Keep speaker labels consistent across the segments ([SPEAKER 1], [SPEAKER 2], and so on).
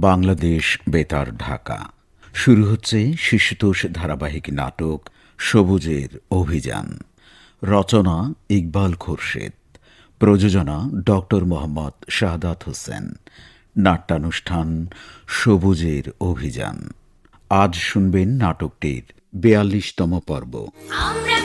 [SPEAKER 1] বাংলাদেশ বেতার ঢাকা। শুরু হচ্ছে শিশুতোষ ধারাবাহিক নাটক সবুজের অভিযান। রচনা ইকবাল খোরশেদ। প্রযোজনা ডক্টর মোহাম্মদ শাহাদাত হোসেন। নাট্যানুষ্ঠান সবুজের অভিযান। আজ শুনবেন নাটকটির বেয়াল্লিশতম পর্ব।
[SPEAKER 2] আমরা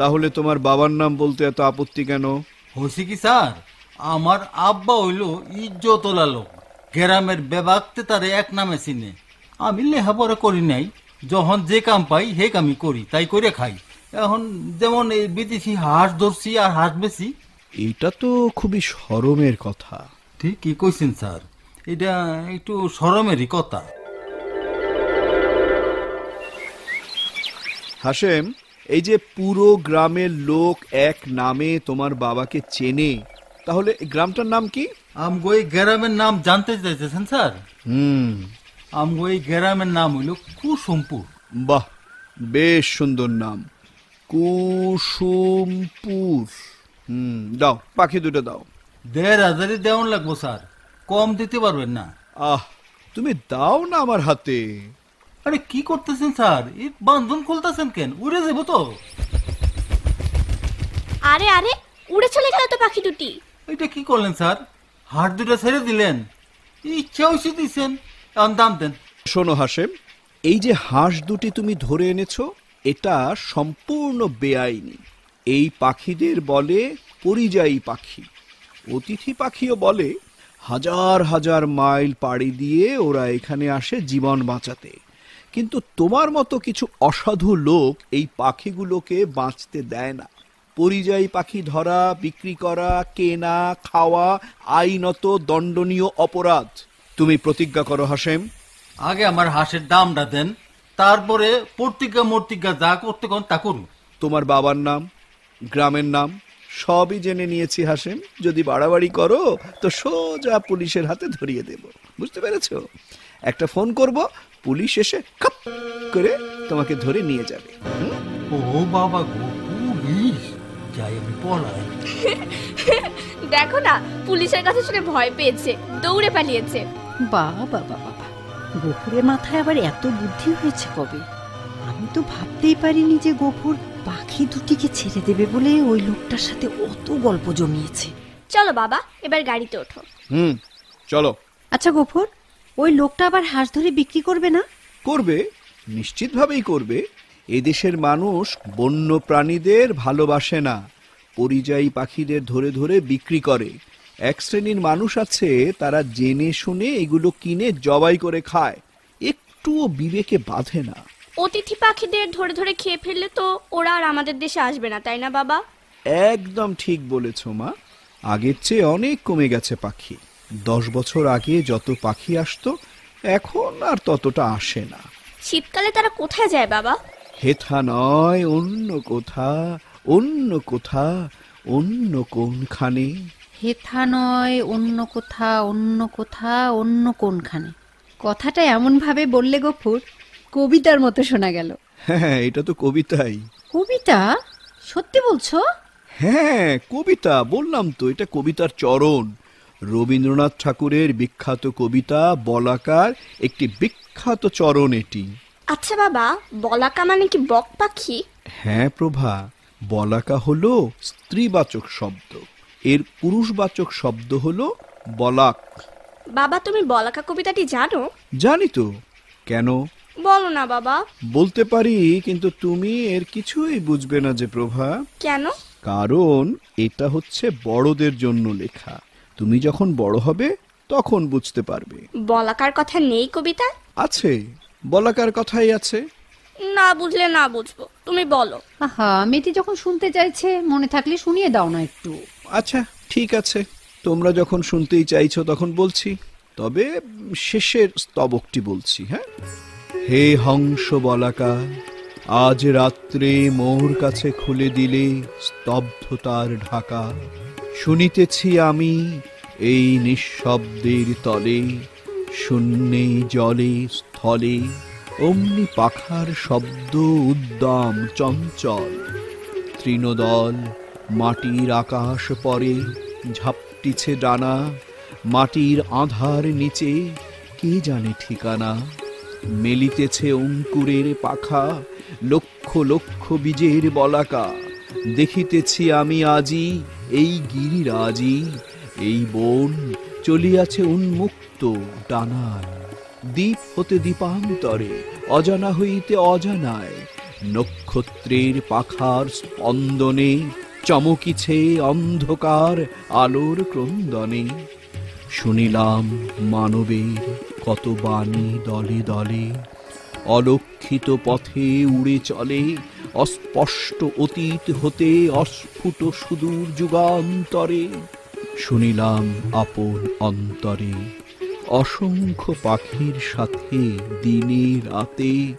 [SPEAKER 3] তাহলে তোমার বাবার নাম বলতে এত আপত্তি কেন?
[SPEAKER 4] হয়েছে কি স্যার? আমার আব্বা হইল ইজ্জতলা লোক। গ্রামের বেবাকতে তারে এক নামে চিনে। আমি লেখাপড়া করি নাই। যখন যে কাম পাই হে কামই করি তাই করে খাই। এখন যেমন এই বিদেশি হাঁস ধরছি আর হাঁস বেশি
[SPEAKER 3] এটা তো খুবই শরমের কথা।
[SPEAKER 4] ঠিকই কইছেন স্যার? এটা একটু সরমেরই কথা।
[SPEAKER 3] হাসেম এই যে পুরো গ্রামের লোক এক নামে তোমার বাবাকে চেনে তাহলে গ্রামটার নাম কি?
[SPEAKER 4] আমগো এই গ্রামের নাম জানতে চাইতেছেন স্যার?
[SPEAKER 3] হুম।
[SPEAKER 4] আমগো এই গ্রামের নাম হইল কুসুমপুর।
[SPEAKER 3] বাহ বেশ সুন্দর নাম। কুসুমপুর। হুম দাও পাখি দুটো দাও।
[SPEAKER 4] দেড় হাজারই দেওয়ান লাগবো স্যার। কম দিতে পারবেন না।
[SPEAKER 3] আহ তুমি দাও না আমার হাতে।
[SPEAKER 4] আরে কি করতেছেন স্যার? এই বান্ধন খুলতেছেন কেন? উড়ে যাব তো।
[SPEAKER 5] আরে আরে উড়ে চলে গেল তো পাখি দুটি।
[SPEAKER 4] এটা কি করলেন স্যার? হাট দুটো ছেড়ে দিলেন। ইচ্ছা হয়েছে দিচ্ছেন এখন দাম দেন।
[SPEAKER 3] শোনো হাসেম এই যে হাঁস দুটি তুমি ধরে এনেছো এটা সম্পূর্ণ বেআইনি। এই পাখিদের বলে পরিযায়ী পাখি। অতিথি পাখিও বলে হাজার হাজার মাইল পাড়ি দিয়ে ওরা এখানে আসে জীবন বাঁচাতে। কিন্তু তোমার মতো কিছু অসাধু লোক এই পাখিগুলোকে বাঁচতে দেয় না। পরিযায়ী পাখি ধরা বিক্রি করা কেনা খাওয়া আইনত দণ্ডনীয় অপরাধ। তুমি প্রতিজ্ঞা করো হাসেম
[SPEAKER 4] আগে আমার হাঁসের দামটা দেন তারপরে প্রতিজ্ঞা মর্তিজ্ঞা যা করতে কোন তা করুন।
[SPEAKER 3] তোমার বাবার নাম গ্রামের নাম সবই জেনে নিয়েছি হাসেম যদি বাড়াবাড়ি করো তো সোজা পুলিশের হাতে ধরিয়ে দেব। বুঝতে পেরেছ? একটা ফোন করব পুলিশ এসে খাপ করে তোমাকে ধরে নিয়ে যাবে।
[SPEAKER 4] ও বাবা গো পুলিশ? যাই আমি পলাই।
[SPEAKER 5] দেখো না পুলিশের কাছে শুনে ভয় পেয়েছে দৌড়ে পালিয়েছে।
[SPEAKER 6] বাবা বাবা বাবা গোপুরের মাথায় আবার এত বুদ্ধি হয়েছে কবে? আমি তো ভাবতেই পারিনি যে গোপুর পাখি দুটিকে ছেড়ে দেবে বলে ওই লোকটার সাথে অত গল্প জমিয়েছে।
[SPEAKER 5] চলো বাবা এবার গাড়িতে ওঠো।
[SPEAKER 3] হুম চলো।
[SPEAKER 6] আচ্ছা গোপুর ওই লোকটা আবার হাঁস ধরে বিক্রি করবে না?
[SPEAKER 3] করবে নিশ্চিতভাবেই করবে। এদেশের মানুষ বন্য প্রাণীদের ভালোবাসে না পরিযায়ী পাখিদের ধরে ধরে বিক্রি করে। এক শ্রেণির মানুষ আছে তারা জেনে শুনে এগুলো কিনে জবাই করে খায়। একটুও বিবেকে বাঁধে না।
[SPEAKER 5] অতিথি পাখিদের ধরে ধরে খেয়ে ফেললে তো ওরা আর আমাদের দেশে আসবে না তাই না বাবা?
[SPEAKER 3] একদম ঠিক বলেছ মা। আগের চেয়ে অনেক কমে গেছে পাখি। দশ বছর আগে যত পাখি আসতো এখন আর ততটা আসে না।
[SPEAKER 5] শীতকালে তারা কোথায় যায় বাবা?
[SPEAKER 3] হেথা নয় অন্য কোথা অন্য কোথা অন্য কোনখানে।
[SPEAKER 6] হেথা নয় অন্য কোথা অন্য কোথা অন্য কোনখানে। কথাটা এমন ভাবে বললে গফুর কবিতার মতো শোনা গেল।
[SPEAKER 3] হ্যাঁ এটা তো কবিতাই।
[SPEAKER 6] কবিতা? সত্যি বলছো?
[SPEAKER 3] হ্যাঁ কবিতা বললাম তো এটা কবিতার চরণ। রবীন্দ্রনাথ ঠাকুরের বিখ্যাত কবিতা বলাকার একটি বিখ্যাত চরণ এটি।
[SPEAKER 5] আচ্ছা বাবা বলাকা মানে কি বক পাখি?
[SPEAKER 3] হ্যাঁ প্রভা বলাকা হলো স্ত্রীবাচক শব্দ। এর পুরুষবাচক শব্দ হলো বলাক।
[SPEAKER 5] বাবা তুমি বলাকা কবিতাটি জানো?
[SPEAKER 3] জানি তো। কেন?
[SPEAKER 5] বলো না বাবা।
[SPEAKER 3] বলতে পারি কিন্তু তুমি এর কিছুই বুঝবে না যে প্রভা।
[SPEAKER 5] কেন?
[SPEAKER 3] কারণ এটা হচ্ছে বড়দের জন্য লেখা। তুমি যখন বড় হবে তখন বুঝতে পারবে।
[SPEAKER 5] বলাকার কথা নেই কবিতায়
[SPEAKER 3] আছে বলাকার কথাই আছে।
[SPEAKER 5] না বুঝলে না বুঝব তুমি বলো।
[SPEAKER 6] আহা মেয়েটি যখন শুনতে চাইছে মনে থাকলে শুনিয়ে দাও না একটু।
[SPEAKER 3] আচ্ছা ঠিক আছে। তোমরা যখন শুনতেই চাইছো তখন বলছি তবে শেষের স্তবকটি বলছি হ্যাঁ? হে হংস বলাকা আজ রাত্রে মোর কাছে খুলে দিলে স্তব্ধতার ঢাকা। শুনিতেছি আমি এই নিঃশব্দের তলে, শূন্যে, জলে, স্থলে, অমনি পাখার শব্দ উদ্দাম চঞ্চল। তৃণদল, মাটির আকাশ পরে, ঝাপটিছে ডানা, মাটির আধার নিচে, কে জানে ঠিকানা? মেলিতেছে অঙ্কুরের পাখা, লক্ষ লক্ষ বীজের বলাকা। দেখিতেছি আমি আজি এই গিরিরাজি, এই বন চলিয়াছে উন্মুক্ত ডানায়। দ্বীপ হতে দ্বীপান্তরে, অজানা হইতে অজানায়। নক্ষত্রের পাখার স্পন্দনে, চমকিছে অন্ধকার আলোর ক্রন্দনে। শুনিলাম মানবের কত বাণী দলে দলে। অলক্ষিত পথে উড়ে চলে, অস্পষ্ট অতীত হতে অস্ফুট সুদূর যুগান্তরে। শুনিলাম আপন অন্তরে, অসংখ্য পাখির সাথে দিনে রাতে,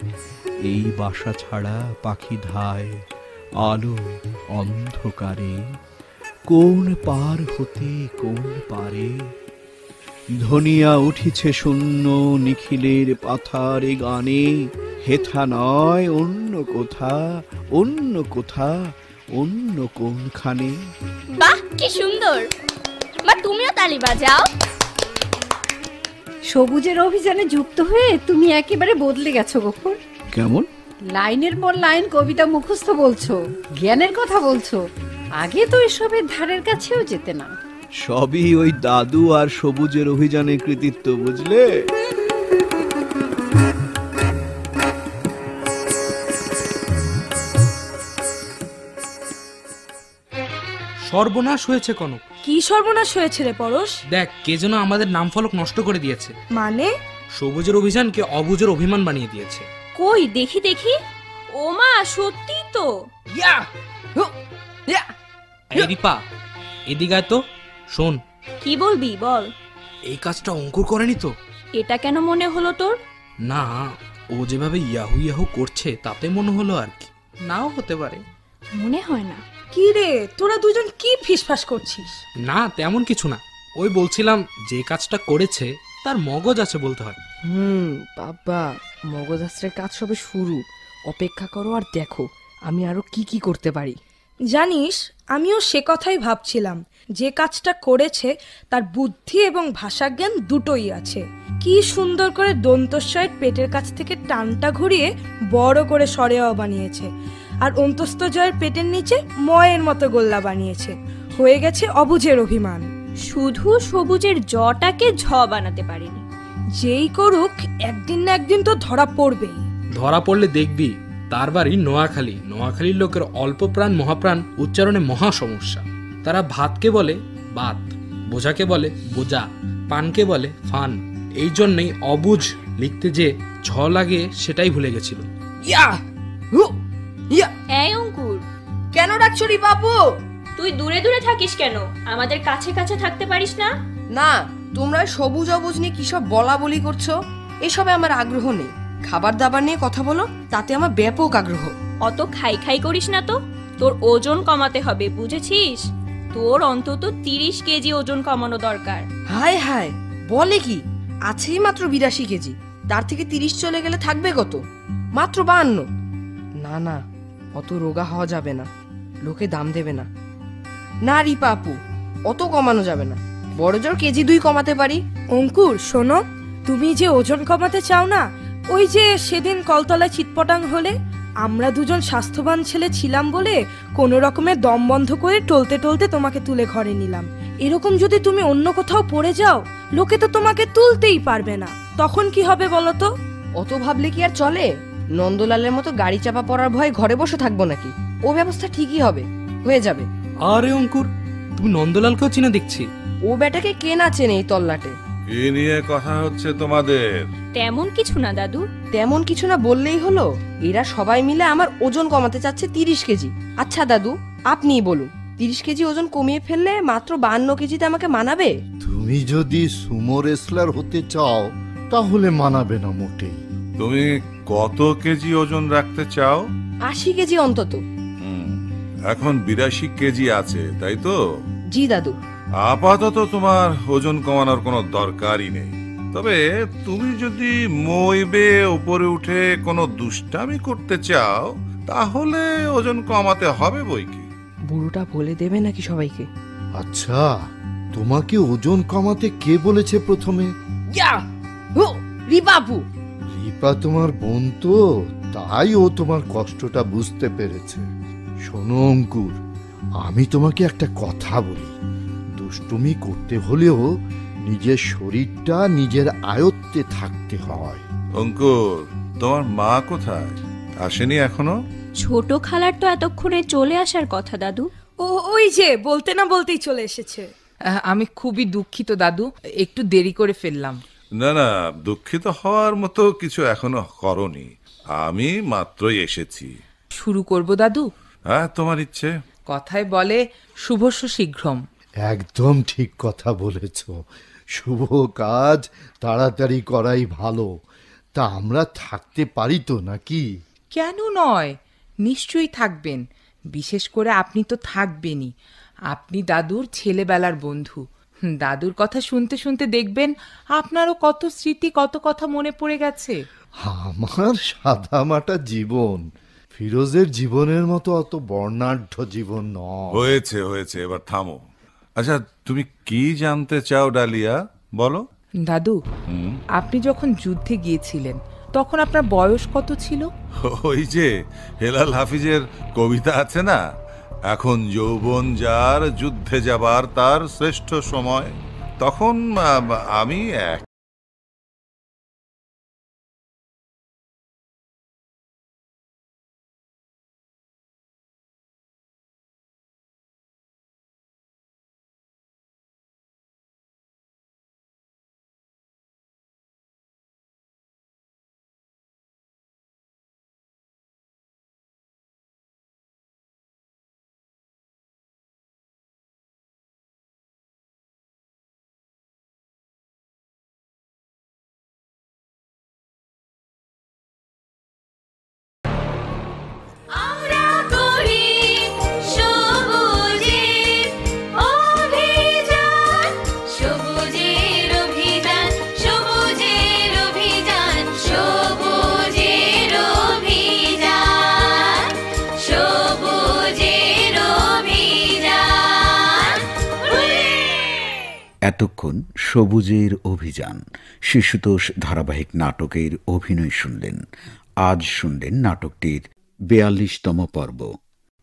[SPEAKER 3] এই বাসা ছাড়া পাখি ধায় আলো অন্ধকারে। কোন পার হতে কোন পারে ধনিয়া উঠিছে শূন্য নিখিলের পাথারে গানে। হেথা নয় অন্য কোথা অন্য কোথা অন্য কোনখানে।
[SPEAKER 5] বাহ কি সুন্দর। মা তুমিও তালি বাজাও।
[SPEAKER 6] সবুজের অভিযানে যুক্ত হয়ে তুমি একেবারে বদলে গেছো গোফর
[SPEAKER 3] কেমন?
[SPEAKER 6] লাইনের পর লাইন কবিতা মুখস্থ বলছো জ্ঞানের কথা বলছো। আগে তো এসবের ধারের কাছেও যেতে না।
[SPEAKER 3] সবই ওই দাদু আর সবুজের অভিযানের কৃতিত্ব বুঝলে?
[SPEAKER 7] সর্বনাশ হয়েছে কনক।
[SPEAKER 8] কি সর্বনাশ হয়েছে রে পরশ?
[SPEAKER 7] দেখ কে যেন আমাদের নাম ফলক নষ্ট করে দিয়েছে।
[SPEAKER 8] মানে?
[SPEAKER 7] সবুজের অভিযানকে অবুজের অভিমান বানিয়ে দিয়েছে।
[SPEAKER 5] কই দেখি দেখি। ও মা সত্যি তো।
[SPEAKER 7] এই রিপা এদিকে আয় তো। শোন।
[SPEAKER 5] কি বলবি বল।
[SPEAKER 7] এই কাজটা অঙ্কুর করেনি তো?
[SPEAKER 5] এটা কেন মনে হলো তোর?
[SPEAKER 7] না ও যেভাবে ইয়াহু ইয়াহু করছে তাতে মনে হলো আর কি। নাও হতে পারে।
[SPEAKER 5] মনে হয় না।
[SPEAKER 8] কি রে তোরা দুজন কি ফিসফাস করছিস?
[SPEAKER 7] না তেমন কিছু না। ওই বলছিলাম যে কাজটা করেছে তার মগজ আছে বলতে হয়।
[SPEAKER 9] হুম বাবা মগজ মগজাস্ত্রের কাজ সবে শুরু। অপেক্ষা করো আর দেখো আমি আরও কি কি করতে পারি।
[SPEAKER 8] জানিস আমিও সে কথাই ভাবছিলাম। যে কাজটা করেছে তার বুদ্ধি এবং ভাষাজ্ঞান দুটোই আছে। কি সুন্দর করে দন্তস্বয়ের পেটের কাছ থেকে টানটা ঘুরিয়ে বড় করে সরেয়া বানিয়েছে। আর অন্তস্থ জয়ের পেটের নিচে ময়ের মতো গোল্লা বানিয়েছে। হয়ে গেছে অবুজের অভিমান।
[SPEAKER 5] শুধু সবুজের জটাকে ঝ বানাতে পারিনি।
[SPEAKER 8] যেই করুক একদিন না একদিন তো ধরা পড়বেই।
[SPEAKER 7] ধরা পড়লে দেখবি তার বাড়ি নোয়াখালী। নোয়াখালীর লোকের অল্প প্রাণ মহাপ্রাণ উচ্চারণে মহা সমস্যা। তারা ভাতকে বলে বাত বোঝাকে বলে বোঝা পানকে বলে ফান। এই জন্যই অবুঝ লিখতে যে ঝ লাগে সেটাই ভুলে গেছিল।
[SPEAKER 9] ইয়া! হু! ইয়া!
[SPEAKER 5] এই অঙ্কুর!
[SPEAKER 9] কেন ডাকছো রে বাবু?
[SPEAKER 5] তুই দূরে দূরে থাকিস কেন? আমাদের কাছে কাছে থাকতে পারিস না?
[SPEAKER 9] না তোমরা সবুজ অবুজ নিয়ে কি সব বলা বলি করছ? এসবে আমার আগ্রহ নেই। খাবার দাবার নিয়ে কথা বলো তাতে আমার ব্যাপক আগ্রহ।
[SPEAKER 5] অত খাই খাই করিস না তো। তোর ওজন কমাতে হবে বুঝেছিস? তোর অন্তত তিরিশ কেজি ওজন কমানো দরকার।
[SPEAKER 9] হায় হায় বলে কি? আছেই মাত্র বিরাশি কেজি। তার থেকে তিরিশ চলে গেলে থাকবে কত? মাত্র বাহান্ন। না না অত রোগা হওয়া যাবে না। লোকে দাম দেবে না। না রিপা আপু অত কমানো যাবে না। বড় জোর কেজি দুই কমাতে পারি।
[SPEAKER 8] অঙ্কুর শোনো তুমি যে ওজন কমাতে চাও না ওই যে সেদিন কলতলায় চিৎপটাং হলে আমরা দুজন স্বাস্থ্যবান ছেলে ছিলাম বলে কোনো রকমের দম বন্ধ করে টলতে টলতে তোমাকে তুলে ঘরে নিলাম। এরকম যদি তুমি অন্য কোথাও পড়ে যাও লোকে তো তোমাকে তুলতেই পারবে না। তখন কি হবে বলো তো
[SPEAKER 9] অত ভাবলে কি আর চলে? নন্দলালের মতো গাড়ি চাপা পড়ার ভয়ে ঘরে বসে থাকব নাকি? ও ব্যবস্থা ঠিকই হবে হয়ে যাবে।
[SPEAKER 7] আরে অঙ্কুর তুমি নন্দলালকেও চিনে দেখছি।
[SPEAKER 9] ও বেটাকে কে না চেনে এই তল্লাটে?
[SPEAKER 10] কি নিয়ে কথা হচ্ছে তোমাদের।
[SPEAKER 5] তেমন কিছু না দাদু।
[SPEAKER 9] তেমন কিছু না বললেই হলো? এরা সবাই মিলে আমার ওজন কমাতে চাচ্ছে তিরিশ কেজি। আচ্ছা দাদু আপনিই বলুন তিরিশ কেজি ওজন কমিয়ে ফেললে মাত্র বান্ন কেজিতে আমাকে মানাবে?
[SPEAKER 11] তুমি যদি সুমো রেসলার হতে চাও তাহলে মানাবে না মোটেই।
[SPEAKER 10] তুমি কত কেজি ওজন রাখতে চাও?
[SPEAKER 9] আশি কেজি অন্তত।
[SPEAKER 10] এখন বিরাশি কেজি আছে তাই তো?
[SPEAKER 9] জি দাদু।
[SPEAKER 10] আপাতত তোমার ওজন কমানোর কোনো দরকারই নেই। তবে তুমি যদি মইবে উপরে উঠে কোনো দুষ্টামি করতে চাও তাহলে ওজন কমাতে হবে বই কি
[SPEAKER 9] বুড়োটা বলে দেবে নাকি সবাইকে?
[SPEAKER 11] আচ্ছা তোমাকে ওজন কমাতে কে বলেছে প্রথমে?
[SPEAKER 9] ইয়া! হো রিবাপু
[SPEAKER 11] রিপা তোমার বোন তো তাই ও তোমার কষ্টটা বুঝতে পেরেছে। শোনো অঙ্কুর আমি তোমাকে একটা কথা বলি। দুষ্টুমি করতে হলেও নিজের শরীরটা নিজের আয়ত্তে থাকতে হয়।
[SPEAKER 10] অঙ্কুর তোমার মা কোথায়? আসেনি এখনও?
[SPEAKER 5] ছোট খালার তো এতক্ষণে চলে আসার কথা দাদু।
[SPEAKER 8] ও ওই যে বলতে না বলতেই চলে এসেছে।
[SPEAKER 12] আহ, আমি খুবই দুঃখিত দাদু। একটু দেরি করে ফেললাম।
[SPEAKER 10] না না দুঃখিত হওয়ার মতো কিছু এখনও করনি। আমি মাত্রই এসেছি।
[SPEAKER 12] শুরু করব দাদু?
[SPEAKER 10] হ্যাঁ তোমার ইচ্ছে।
[SPEAKER 12] কথায় বলে শুভস্য শীঘ্রম।
[SPEAKER 11] একদম ঠিক কথা বলেছ। শুভ কাজ তাড়াতাড়ি করাই ভালো। তা আমরা থাকতে পারি তো নাকি?
[SPEAKER 12] কেন নয়? নিশ্চয়ই থাকবেন। বিশেষ করে আপনি তো থাকবেনই। আপনি দাদুর ছেলেবেলার বন্ধু। দাদুর কথা শুনতে শুনতে দেখবেন আপনারও কত স্মৃতি কত কথা মনে পড়ে গেছে।
[SPEAKER 11] আমার সাদামাটা জীবন। ফিরোজের জীবনের মতো অত বর্ণাঢ্য জীবন নয়।
[SPEAKER 10] হয়েছে হয়েছে। এবার থামো। আচ্ছা তুমি কি জানতে চাও ডালিয়া? বলো।
[SPEAKER 12] দাদু আপনি যখন যুদ্ধে গিয়েছিলেন তখন আপনার বয়স কত ছিল?
[SPEAKER 10] ওই যে হেলাল হাফিজের কবিতা আছে না? এখন যৌবন যার যুদ্ধে যাবার তার শ্রেষ্ঠ সময়। তখন আমি এক
[SPEAKER 1] এতক্ষণ সবুজের অভিযান। শিশুতোষ ধারাবাহিক নাটকের অভিনয় শুনলেন। আজ শুনলেন নাটকটির বেয়াল্লিশতম পর্ব।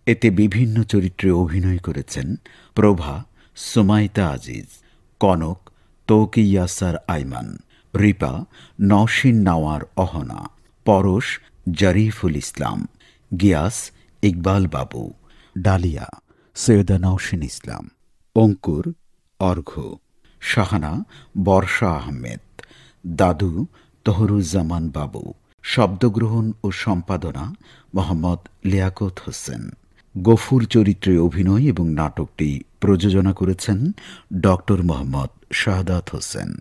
[SPEAKER 1] এতে বিভিন্ন চরিত্রে অভিনয় করেছেন প্রভা, সুমাইতা আজিজ, কনক তৌকি ইয়াসার আইমান, রিপা, নওশিন নাওয়ার অহনা, পরশ, জারিফুল ইসলাম, গিয়াস, ইকবাল বাবু, ডালিয়া, সৈয়দা নওশিন ইসলাম, অঙ্কুর, অর্ঘ্য। শাহানা বর্ষা আহমেদ। দাদু তহরুজ্জামান বাবু। শব্দগ্রহণ ও সম্পাদনা মোহাম্মদ লিয়াকত হোসেন। গফুর চরিত্রে অভিনয় এবং নাটকটি প্রযোজনা করেছেন ডক্টর মোহাম্মদ শাহাদাত হোসেন।